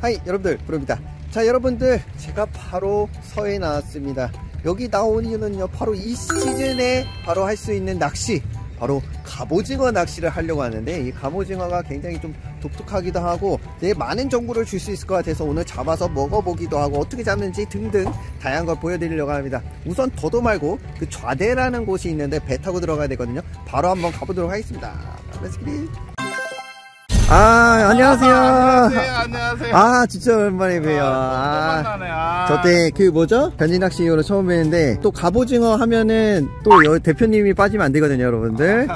하이 여러분들 부릅니다. 자 여러분들 제가 바로 서해 나왔습니다. 여기 나온 이유는요 바로 이 시즌에 바로 할 수 있는 낚시 바로 갑오징어 낚시를 하려고 하는데 이 갑오징어가 굉장히 좀 독특하기도 하고 되게 많은 정보를 줄 수 있을 것 같아서 오늘 잡아서 먹어보기도 하고 어떻게 잡는지 등등 다양한 걸 보여드리려고 합니다. 우선 더도 말고 그 좌대라는 곳이 있는데 배 타고 들어가야 되거든요. 바로 한번 가보도록 하겠습니다. Let's get it 아 안녕하세요 안녕하세요. 안녕하세요. 아 진짜 오랜만에 봬요 아, 만나네. 아. 저때 그 뭐죠? 변진낚시 이후로 처음 뵀는데 또 갑오징어 하면은 또 여- 대표님이 빠지면 안 되거든요 여러분들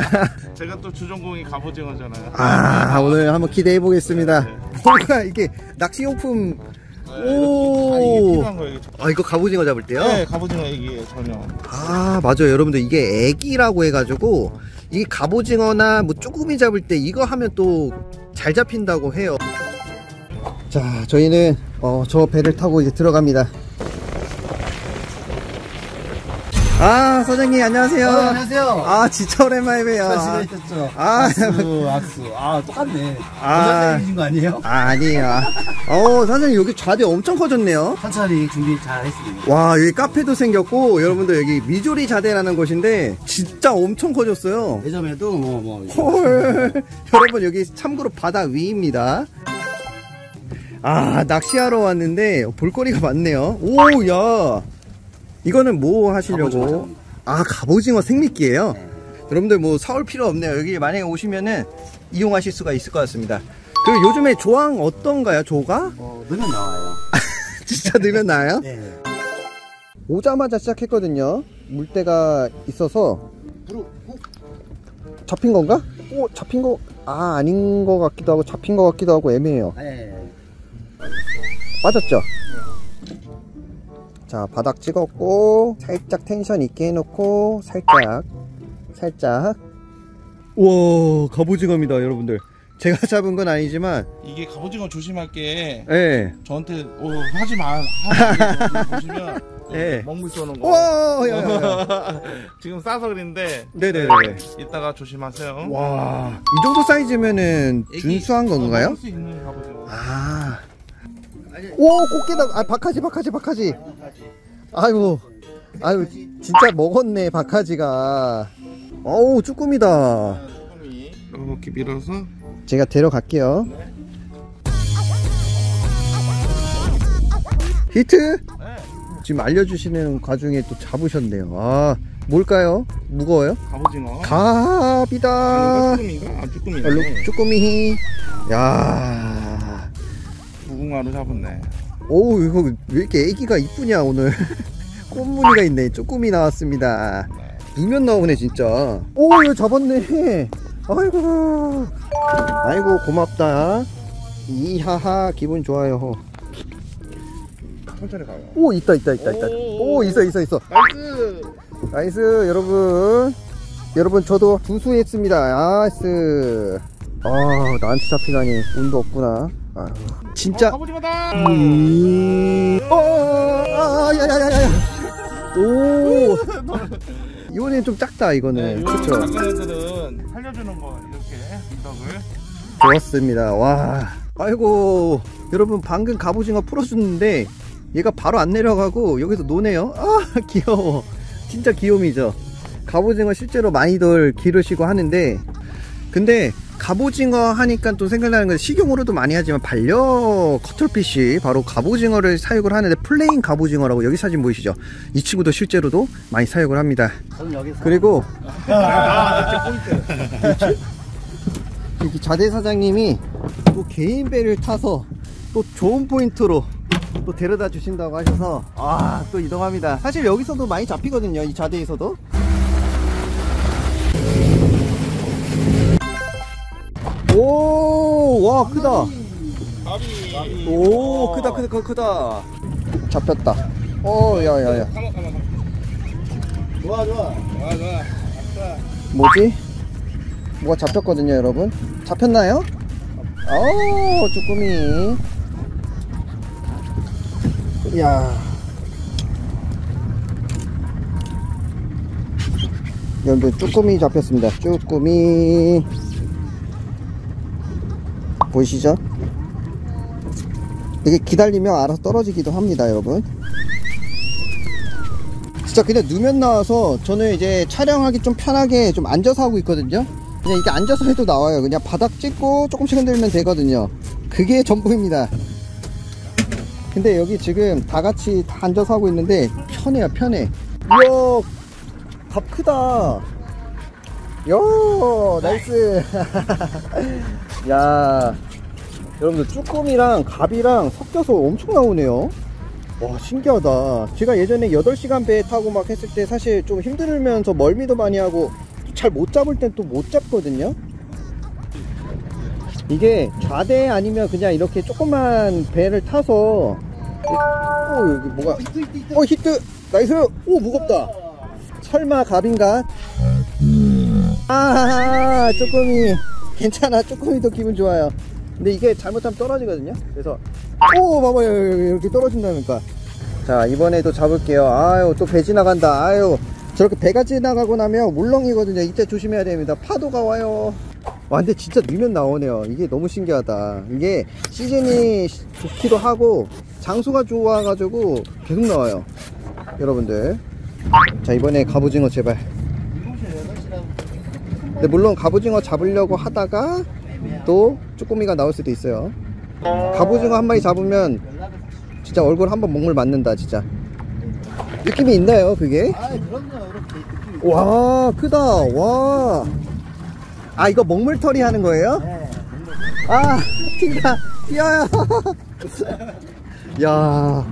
제가 또 주전공이 갑오징어잖아요. 아 오늘 한번 기대해 보겠습니다 네. 뭔가 이게 낚시용품 네, 다 이게 오. 필요한 거예요. 이게. 아 이거 갑오징어 잡을 때요? 네, 갑오징어 에기예요, 전부. 아 맞아요 여러분들 이게 애기라고 해가지고 이 갑오징어나 뭐 쭈꾸미 잡을 때 이거 하면 또 잘 잡힌다고 해요 자 저희는 어, 저 배를 타고 이제 들어갑니다 아 사장님 안녕하세요 어, 안녕하세요. 아 진짜 오랜만에 봬요 시간 아, 있었죠. 아. 악수, 악수. 아, 똑같네. 아. 아. 생기신 거 아니에요? 아 아니에요 어 사장님 여기 좌대 엄청 커졌네요. 천천히 준비 잘 했습니다. 와 여기 카페도 생겼고 여러분들 여기 미조리 자대라는 곳인데 진짜 엄청 커졌어요. 예전에도 뭐, 뭐. 헐. 여러분 여기 참고로 바다 위입니다. 아 낚시하러 왔는데 볼거리가 많네요. 오야. 이거는 뭐 하시려고. 아 갑오징어 생미끼예요? 네. 여러분들 뭐 사올 필요 없네요. 여기 만약에 오시면은 이용하실 수가 있을 것 같습니다 그리고 요즘에 조항 어떤가요 조가? 어, 넣으면 나와요. 진짜 넣으면 나요? 네. 오자마자 시작했거든요 물때가 있어서. 잡힌 건가? 오 잡힌 거 아 아닌 거 같기도 하고 잡힌 거 같기도 하고 애매해요 네. 빠졌죠? 자 바닥 찍었고 살짝 텐션 있게 해놓고 살짝 살짝 우와 갑오징어입니다 여러분들 제가 잡은 건 아니지만 이게 갑오징어 조심할 게 예 저한테 어, 하지 마. 하지. 보시면 예. 먹물 쏘는 거. 우와 야, 야, 야. 지금 싸서 그랬는데 네네네 이따가 조심하세요. 와, 이 정도 사이즈면은 준수한 건가요? 먹을 수 있는 갑오징어. 아. 오, 꽃게다. 아, 박하지, 박하지, 박하지. 아이고. 아유, 진짜 먹었네, 박하지가. 어우, 쭈꾸미다. 이렇게 밀어서 제가 데려갈게요. 히트? 네. 지금 알려주시는 과중에 또 잡으셨네요. 아, 뭘까요? 무거워요? 갑오징어. 갑이다. 쭈꾸미가 아, 쭈꾸미가 얼른 쭈꾸미. 야. 무궁화로 잡았네. 오 이거 왜 이렇게 애기가 이쁘냐 오늘 꽃무늬가 있네 쪼꾸미 나왔습니다 이면 나오네 진짜 오 이거 잡았네 아이고 아이고 고맙다 이하하 기분 좋아요 천천히 가요. 오 있다 있다 있다 있다 오. 오 있어 있어 있어 nice. nice 여러분 여러분 저도 두 수 했습니다 nice 아 나한테 잡히다니 운도 없구나 아유, 진짜 어. 음. 어, 아, 야, 야, 야, 야. 오. 이거는 좀 작다, 이거는. 네, 그쵸. 작은 애들은 살려주는 거 이렇게 미덕을. 좋았습니다. 와. 아이고. 여러분, 방금 갑오징어 풀어줬는데, 얘가 바로 안 내려가고, 여기서 노네요. 아, 귀여워. 진짜 귀요미죠. 갑오징어 실제로 많이들 기르시고 하는데, 근데, 갑오징어 하니까 또 생각나는 건 식용으로도 많이 하지만 반려 cuttlefish 바로 갑오징어를 사육을 하는데 flame 갑오징어라고 여기 사진 보이시죠? 이 친구도 실제로도 많이 사육을 합니다. 그리고 아. 여기 자대 사장님이 또 개인 배를 타서 또 좋은 포인트로 또 데려다 주신다고 하셔서 아 또 이동합니다. 사실 여기서도 많이 잡히거든요. 이 자대에서도. 오, 와 크다. 오, 크다, 크다, 크다, 크다. 잡혔다. 오, 야, 야, 야. 가만. 좋아, 좋아. 좋아 좋아. 뭐지? 뭐가 잡혔거든요, 여러분. 잡혔나요? 오, 쭈꾸미. 야. 여러분들, 쭈꾸미 잡혔습니다. 쭈꾸미. 보이시죠? 이게 기다리면 알아서 떨어지기도 합니다, 여러분. 진짜 그냥 넣으면 나와서 저는 이제 촬영하기 좀 편하게 좀 앉아서 하고 있거든요. 그냥 이게 앉아서 해도 나와요. 그냥 바닥 찍고 조금씩 흔들면 되거든요. 그게 전부입니다. 근데 여기 지금 다 같이 다 앉아서 하고 있는데 편해요, 편해. 이야, 갑 크다. 요, nice. 야, 여러분들 쭈꾸미랑 갑이랑 섞여서 엄청 나오네요. 와, 신기하다. 제가 예전에 8시간 배 타고 막 했을 때 사실 좀 힘들면서 멀미도 많이 하고 잘 못 잡을 땐 또 못 잡거든요. 이게 좌대 아니면 그냥 이렇게 조그만 배를 타서 오 여기 뭐가 어 히트 nice 오 무겁다 설마 갑인가 아 쪼꼬미 괜찮아. 쪼꼬미도 기분 좋아요. 근데 이게 잘못하면 떨어지거든요. 그래서 오 봐봐요 이렇게 떨어진다니까. 자 이번에도 잡을게요. 아유 또 배 지나간다. 아유 저렇게 배가 지나가고 나면 물렁이거든요. 이때 조심해야 됩니다. 파도가 와요. 와 근데 진짜 넣으면 나오네요. 이게 너무 신기하다. 이게 시즌이 좋기도 하고 장소가 좋아가지고 계속 나와요. 여러분들. 자 이번에 갑오징어 제발 근데 물론 갑오징어 잡으려고 하다가 또 쭈꾸미가 나올 수도 있어요. 갑오징어 한 마리 잡으면 진짜 얼굴 한번 먹물 맞는다 진짜. 느낌이 있나요 그게? 아 그럼요. 이렇게 느낌이 와 크다. 와. 아 이거 먹물털이 하는 거예요? 네 아 튄다 뛰어요. 야.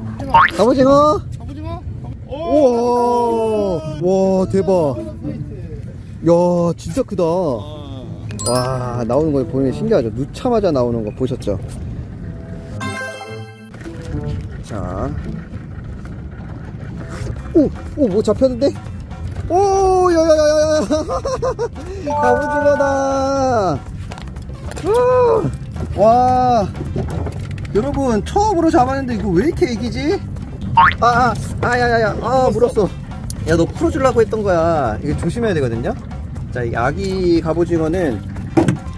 갑오징어? 갑오징어? 우와. 와 대박 야 진짜 크다 와 나오는 거 보면 신기하죠 넣자마자 나오는 거 보셨죠 자 오! 오! 뭐 잡혔는데? 오! 야야야야야 갑오징어다 우! 와 여러분 처음으로 잡았는데 이거 왜 이렇게 애기지? 아, 아, 아, 야, 야, 야, 아, 물었어. 야, 너 풀어주려고 했던 거야. 이거 조심해야 되거든요. 자, 이 아기 갑오징어는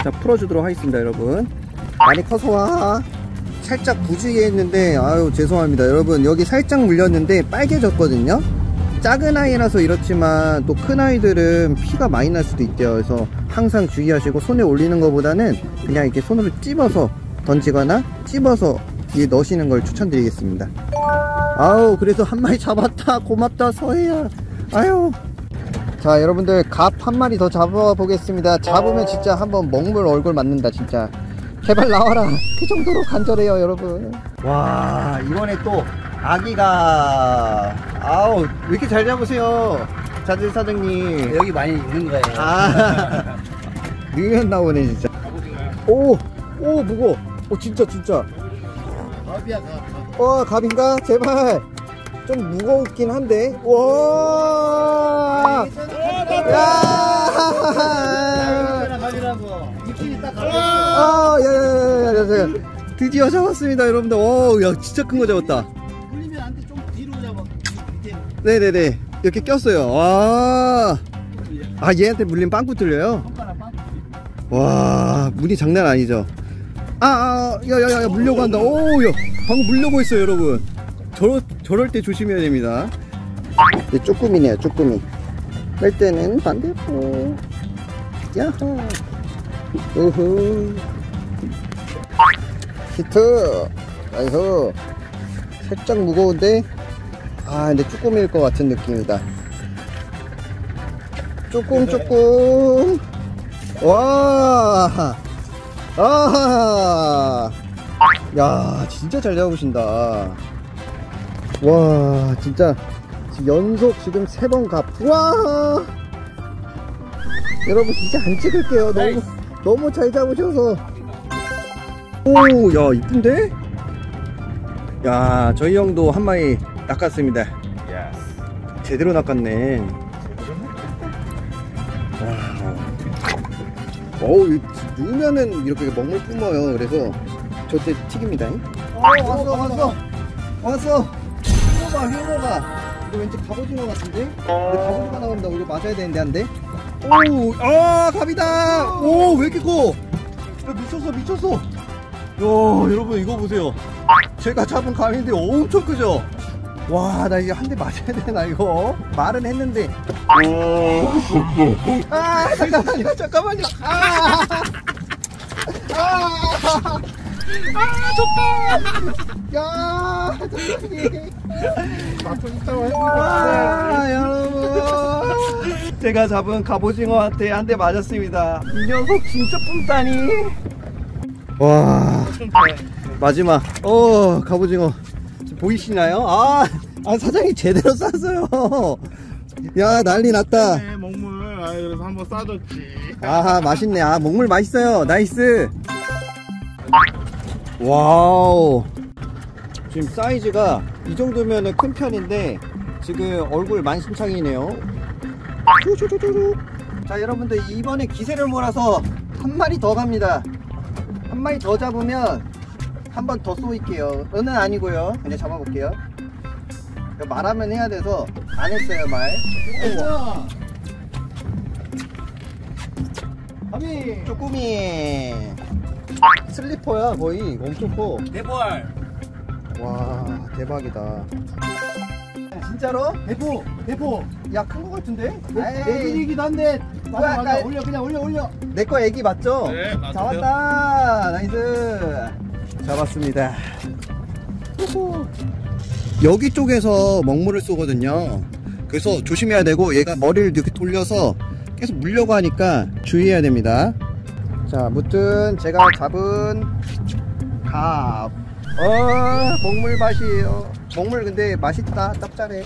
자 풀어주도록 하겠습니다, 여러분. 많이 커서 와. 살짝 부지게 했는데, 아유, 죄송합니다. 여러분, 여기 살짝 물렸는데 빨개졌거든요. 작은 아이라서 이렇지만 또 큰 아이들은 피가 많이 날 수도 있대요. 그래서 항상 주의하시고 손에 올리는 것보다는 그냥 이렇게 손으로 찝어서 던지거나 찝어서 이에 넣으시는 걸 추천드리겠습니다. 아우 그래서 한 마리 잡았다 고맙다 서해야 아유 자 여러분들 갑 한 마리 더 잡아보겠습니다. 잡으면 진짜 한번 먹물 얼굴 맞는다 진짜. 제발 나와라. 그 정도로 간절해요 여러분. 와 이번에 또 아기가 아우 왜 이렇게 잘 잡으세요? 자들 사장님. 여기 많이 있는 거예요. 아 넣으면 나오네 진짜. 오오 무거워 오 진짜 진짜. 밥이야 밥. 와 갑인가? 제발. 좀 무겁긴 한데. 와 야! 밥이라고 입질이 딱 가려 아, 야, 야, 야, 야, 야, 야. 드디어 잡았습니다, 여러분들. 오, 야, 진짜 큰 거 잡았다. 풀리면 안돼 좀 뒤로 잡아 네네네. 이렇게 꼈어요. 와. 아, 얘한테 물리면 빵꾸 뚫려요? 와, 물이 장난 아니죠? 아, 아, 야, 야, 야, 야, 물려고 한다. 오, 야, 방금 물려고 했어요, 여러분. 저럴, 저럴 때 조심해야 됩니다. 이 쭈꾸미네요, 쭈꾸미. 뺄 때는 반대로. 야하. 우후. 히트. nice. 살짝 무거운데? 아, 근데 쪼꾸미일 것 같은 느낌이다. 조금, 조금. 와. 아. 야, 진짜 잘 잡으신다. 와, 진짜 연속 지금 세 번 갑. 와. 여러분 진짜 안 찍을게요. 너무 너무 잘 잡으셔서. 오, 야, 이쁜데? 야, 저희 형도 한 마리 낚았습니다. 제대로 낚았네. 와. 어우, 이- 누우면은 이렇게 먹물 뿜어요. 그래서 저때 튀깁니다. 어, 왔어, 왔어. 왔어. 휘어봐, 휘어봐. 이거 왠지 갑오징어 같은데? 근데 갑오징어 나온다. 이거 맞아야 되는데, 안 돼? 오, 아, 갑이다! 오, 왜 이렇게 커? 야, 미쳤어, 미쳤어. 야, 여러분, 이거 보세요. 제가 잡은 감인데 엄청 크죠? 와, 나 이거 한대 맞아야 되나, 이거? 말은 했는데. 아, 잠깐만요, 잠깐만요. 아! 아! 아, 좋다! 야, 아, 여러분. 제가 잡은 갑오징어한테 한 대 맞았습니다. 이 녀석 진짜 뿜다니. 와, 마지막. 어, 갑오징어. 보이시나요? 아, 아, 사장이 제대로 쌌어요. 야, 난리 났다. 네, 먹물. 아, 그래서 한번 싸줬지. 아하, 맛있네. 아, 먹물 맛있어요. Nice. Wow. 지금 사이즈가 이 정도면 큰 편인데, 지금 얼굴 만신창이네요. 쭈쭈쭈쭈. 자, 여러분들, 이번에 기세를 몰아서 한 마리 더 갑니다. 한 마리 더 잡으면 한 번 더 쏘일게요. 은은 아니고요. 그냥 잡아볼게요. 말하면 해야 돼서 안 했어요, 말. 쪼꾸미 슬리퍼야 거의 엄청 커. 대볼. 와 대박이다. 진짜로? 대포. 대포. 야 큰 거 같은데? 애기이기도 한데. 맞아 맞아. 나- 올려 그냥 올려 올려. 내 거 애기 맞죠? 네, 맞아요. 잡았다. Nice. 잡았습니다. 여기 쪽에서 먹물을 쏘거든요. 그래서 조심해야 되고 얘가 머리를 이렇게 돌려서 계속 물려고 하니까 주의해야 됩니다. 자, 무튼 제가 잡은 갑. 어, 먹물 맛이에요. 먹물 근데 맛있다. 짭짤해.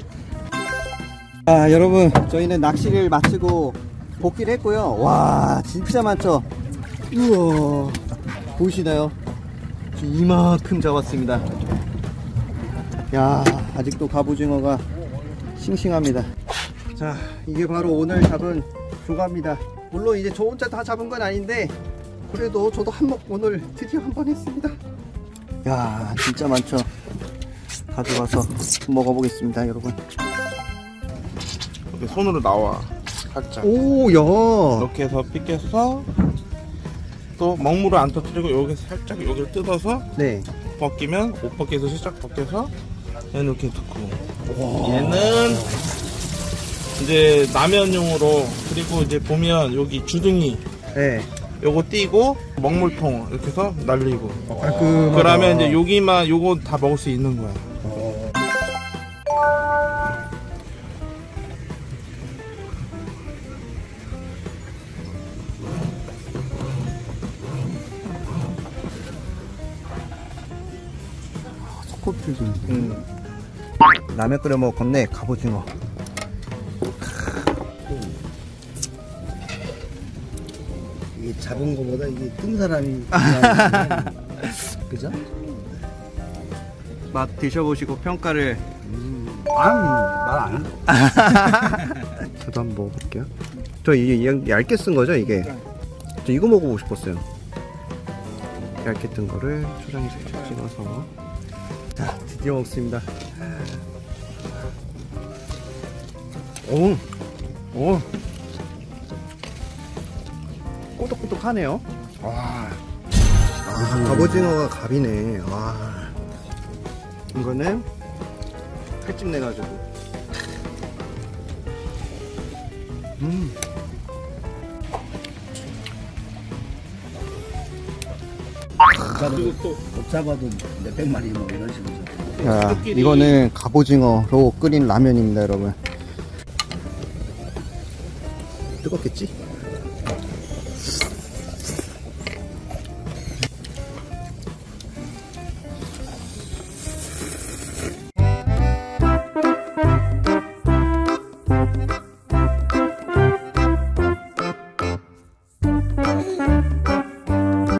아, 여러분, 저희는 낚시를 마치고 복귀를 했고요. 와, 진짜 많죠? 우와, 보이시나요? 이만큼 잡았습니다. 야, 아직도 갑오징어가 싱싱합니다. 자, 이게 바로 오늘 잡은 조가입니다. 물론 이제 저 혼자 다 잡은 건 아닌데, 그래도 저도 한몫 오늘 드디어 한 번 했습니다. 야, 진짜 많죠? 가져와서 먹어보겠습니다, 여러분. 이렇게 손으로 나와. 살짝. 오, 야. 이렇게 해서 삐껴서 또 먹물을 안 터뜨리고 여기 살짝 여기를 뜯어서 네. 벗기면 옷 벗겨서 살짝 벗겨서 얘는 이렇게 넣고 얘는 이제 라면용으로 그리고 이제 보면 여기 주둥이 네. 요거 띄고 먹물통 이렇게 해서 날리고 깔끔하다. 그러면 이제 여기만 요거 다 먹을 수 있는 거야 코피 좀. 라면 끓여 먹었네 갑오징어. 잡은 거보다 이게 뜬 사람이. 그죠? 맛 드셔보시고 평가를. 안말안 해. 저도 한번 먹어볼게요. 저 이게 얇- 얇게 쓴 거죠 이게? 저 이거 먹어보고 싶었어요. 얇게 뜬 거를 초장에 살짝 찍어서. 자 드디어 먹습니다. 오, 오. 꼬독꼬독하네요. 와. 아, 갑오징어가 갑이네. 와. 이거는 칼집 내가지고. 음. 못 잡아도 몇백 마리 뭐 이런 식으로. 야, 이거는 갑오징어로 끓인 라면입니다, 여러분. 뜨겁겠지?